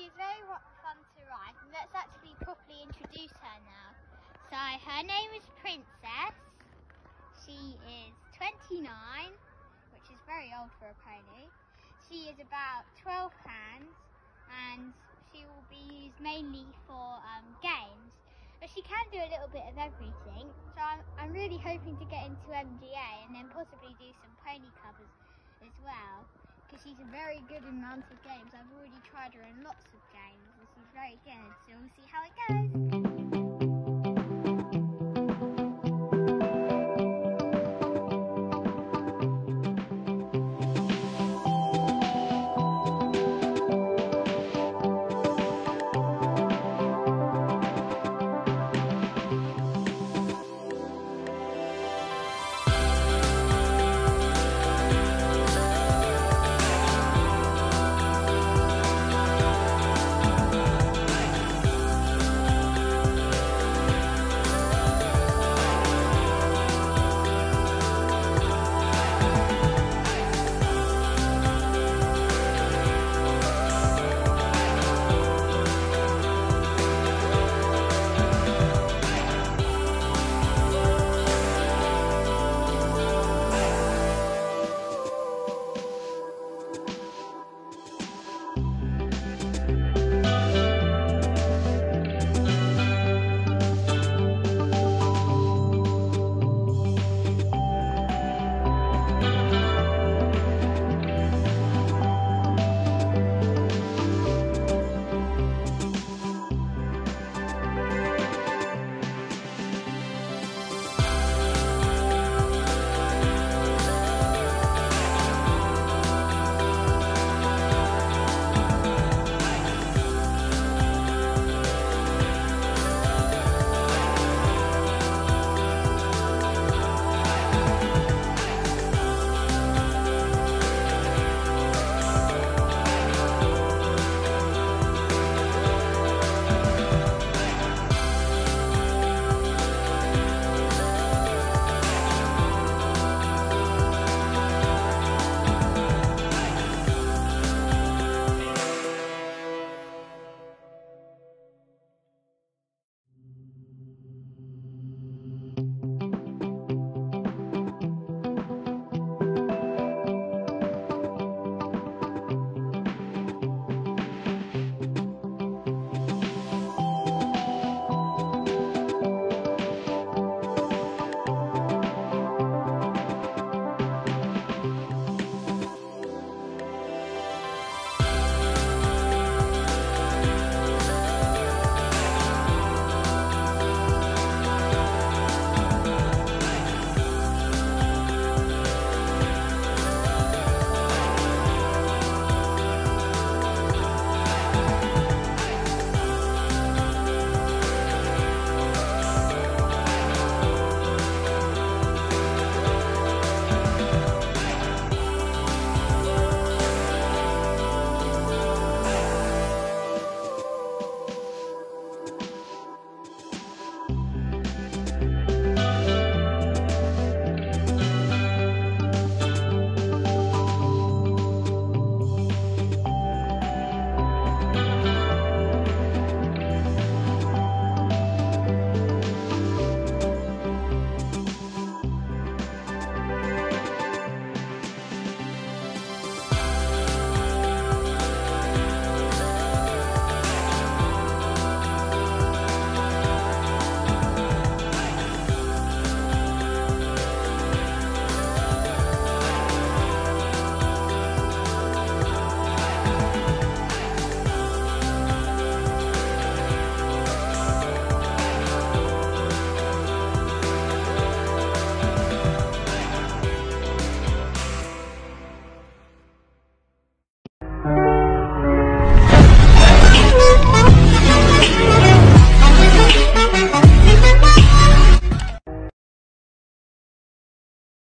She's very fun to ride, and let's actually properly introduce her now. So, her name is Princess. She is 29, which is very old for a pony. She is about 12 pounds, and she will be used mainly for um, games. But she can do a little bit of everything, so I'm, I'm really hoping to get into MGA and then possibly do some pony covers as well. Because she's a very good in mounted games. I've already tried her in lots of games and she's very good, so we'll see how it goes.